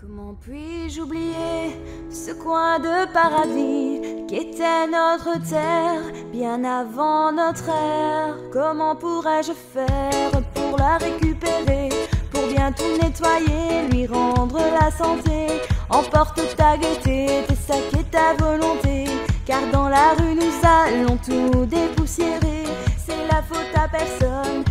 Comment puis-je oublier ce coin de paradis qu'était notre terre bien avant notre ère? Comment pourrais-je faire pour la récupérer Pour bien tout nettoyer, lui rendre la santé? Emporte ta gaieté, tes sacs et ta volonté Car dans la rue nous allons tout dépoussiérer. C'est la faute à personne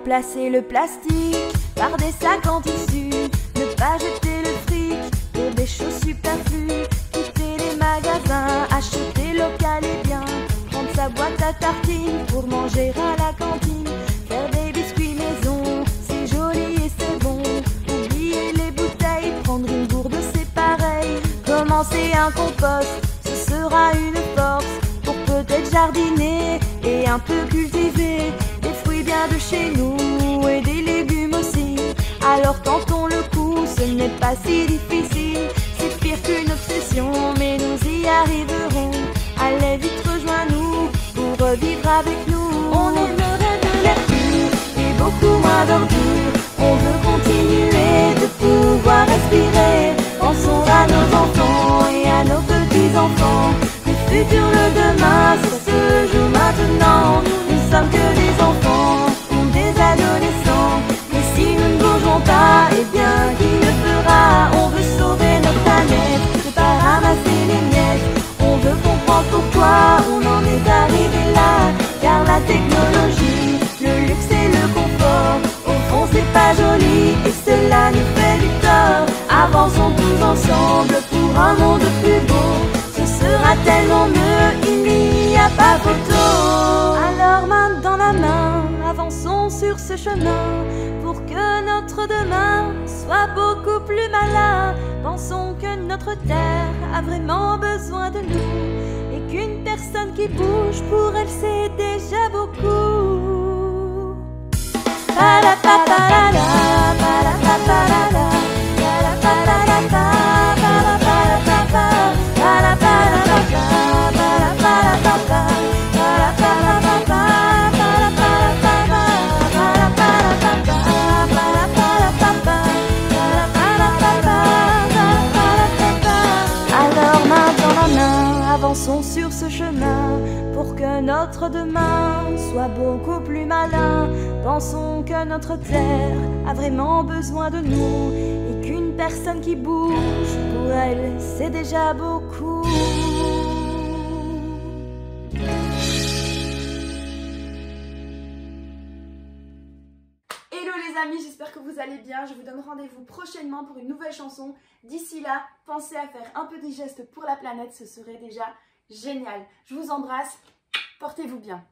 Remplacer le plastique par des sacs en tissu Ne pas jeter le fric pour des choses superflues Quitter les magasins, acheter local et bien Prendre sa boîte à tartines pour manger à la cantine Faire des biscuits maison, c'est joli et c'est bon Oublier les bouteilles, prendre une gourde c'est pareil Commencer un compost, ce sera une force Pour peut-être jardiner et un peu cultiver Des fruits bien de chez nous Alors le coup, ce n'est pas si difficile. C'est pire qu'une obsession, mais nous y arriverons. Allez vite rejoins-nous pour revivre avec nous. On aimerait de l'air pur et beaucoup moins d'ordures On veut continuer de pouvoir respirer. Pensons à nos enfants et à nos petits-enfants. Le futur, le demain, ensemble pour un monde plus beau. Ce sera tellement mieux, il n'y a pas photo. Alors main dans la main, avançons sur ce chemin Pour que notre demain soit beaucoup plus malin. Pensons que notre terre a vraiment besoin de nous Et qu'une personne qui bouge pour elle c'est déjà ce chemin pour que notre demain soit beaucoup plus malin. Pensons que notre terre a vraiment besoin de nous et qu'une personne qui bouge pour elle c'est déjà beaucoup. Hello les amis, j'espère que vous allez bien. Je vous donne rendez-vous prochainement pour une nouvelle chanson. D'ici là, pensez à faire un peu des gestes pour la planète, ce serait déjà génial. Je vous embrasse, portez-vous bien.